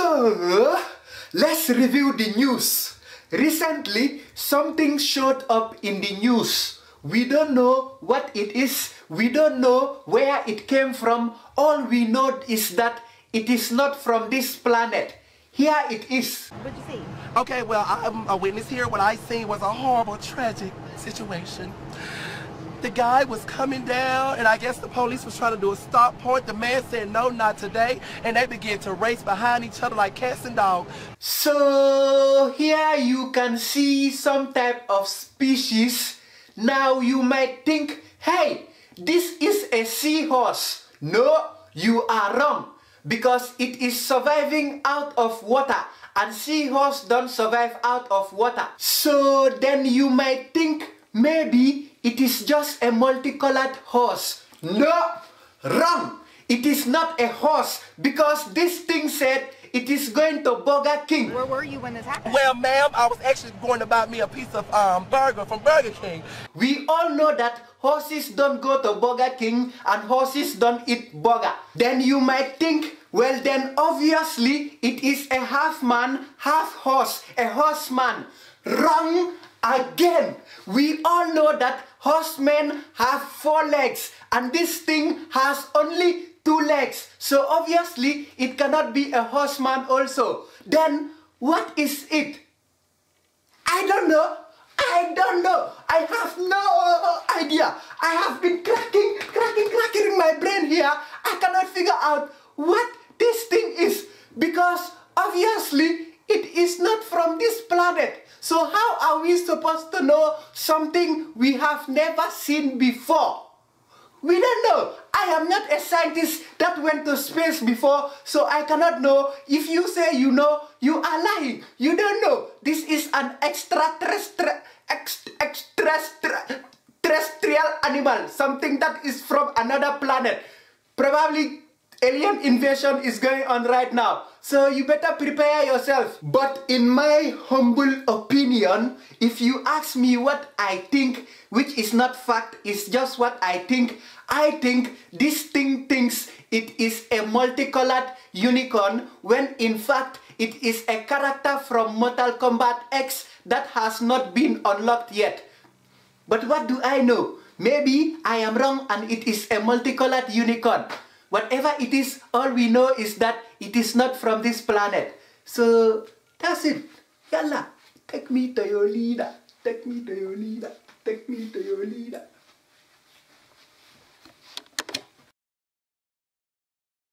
So, let's review the news. Recently, something showed up in the news. We don't know what it is. We don't know where it came from. All we know is that it is not from this planet. Here it is. What'd you see? Okay, well, I'm a witness here. What I seen was a horrible, tragic situation. The guy was coming down, and I guess the police was trying to do a stop point. The man said, no, not today. And they began to race behind each other like cats and dogs. So, here you can see some type of species. Now you might think, hey, this is a seahorse. No, you are wrong. Because it is surviving out of water. And seahorse don't survive out of water. So then you might think, maybe it is just a multicolored horse. No, wrong. It is not a horse because this thing said it is going to Burger King. Where were you when this happened? Well, ma'am, I was actually going to buy me a piece of um, burger from Burger King. We all know that horses don't go to Burger King and horses don't eat burger. Then you might think, well then obviously it is a half man, half horse, a horseman. Wrong again. We all know that horsemen have four legs and this thing has only two legs. So obviously it cannot be a horseman also. Then what is it? I don't know. I don't know. I have no idea. I have been cracking, cracking, cracking in my brain here. I cannot figure out what this thing is because obviously it is not from this planet. So how are we supposed to know something we have never seen before? We don't know. I am not a scientist that went to space before, so I cannot know. If you say you know, you are lying. You don't know. This is an extraterrestrial, extraterrestrial animal, something that is from another planet. Probably alien invasion is going on right now. So you better prepare yourself. But in my humble opinion, if you ask me what I think, which is not fact, is just what I think, I think this thing thinks it is a multicolored unicorn when in fact it is a character from Mortal Kombat X that has not been unlocked yet. But what do I know? Maybe I am wrong and it is a multicolored unicorn. Whatever it is, all we know is that it is not from this planet. So that's it. Yalla, take me to your leader. Take me to your leader. Take me to your leader.